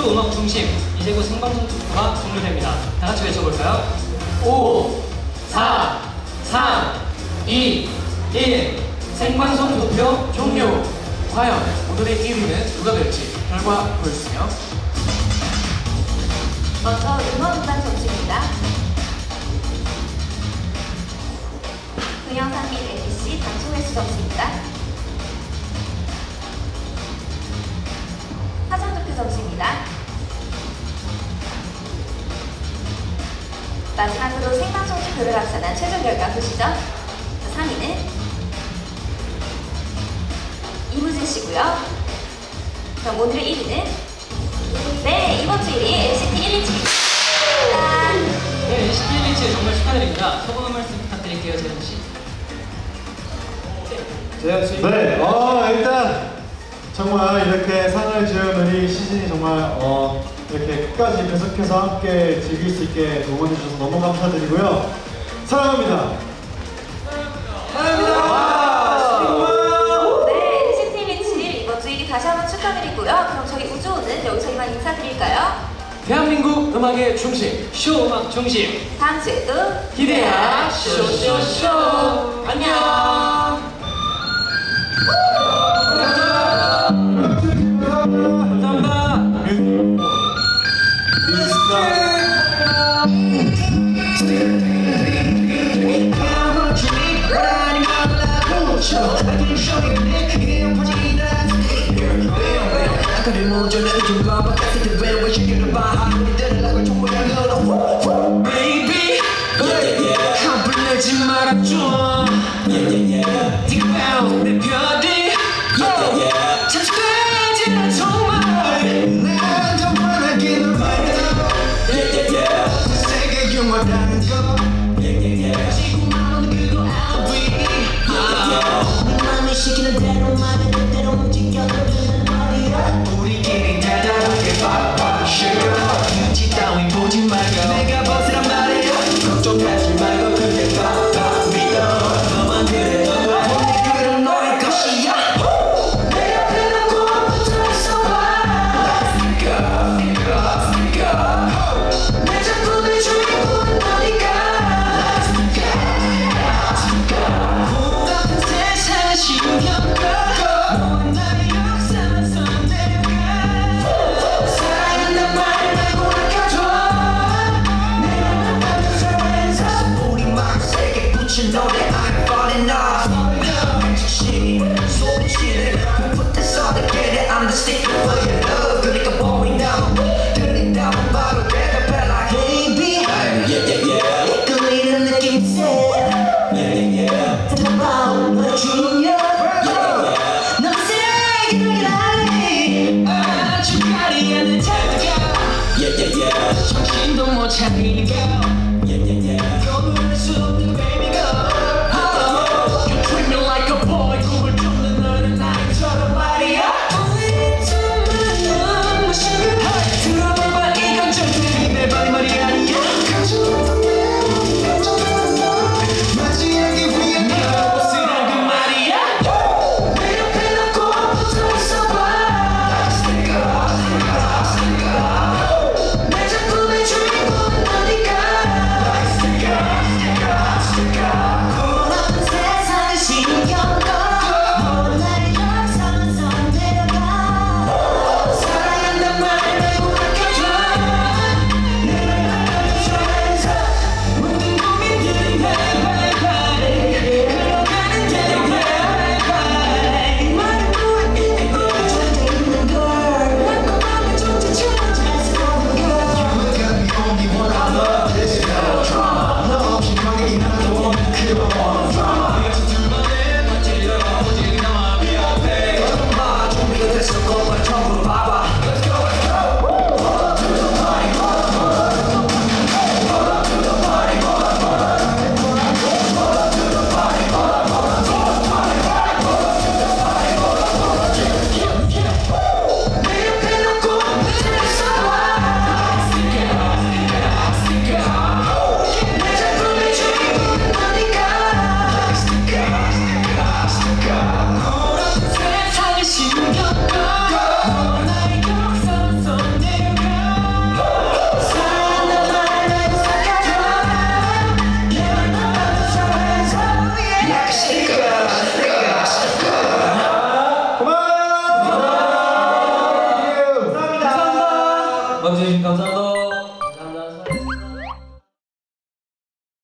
쇼 음악 중심 이제 곧 생방송 투표가 종료됩니다. 다 같이 외쳐볼까요? 5, 4, 3, 2, 1 생방송 투표 종료. 과연 오늘의 1위는 누가 될지 결과 보여주세요. 먼저 음원 음반 점수입니다. 점수입니다. 마지막으로 생방송 투표를 합산한 최종 결과 보시죠. 3위는 이무진 씨고요. 그럼 오늘의 1위는 네 이번 주 1위 NCT 127입니다. 네, NCT 127 정말 축하드립니다. 소감 한 말씀 부탁드릴게요, 재현 씨. 재현 씨. 네, 어, 일단 정말 이렇게 상을 지은 우리 시즌이 정말 어, 이렇게 끝까지 계속해서 함께 즐길 수 있게 응원해 주셔서 너무 감사드리고요. 사랑합니다. 네, NCT 127 이번 주 1위 다시 한번 축하드리고요. 그럼 저희 우주호는 여기서 이만 인사드릴까요? 대한민국 음악의 중심 쇼 음악 중심 다음 주에도 기대야 쇼쇼쇼 안녕. Baby, 겁을 내지 말아줘. 네가 내별 정신도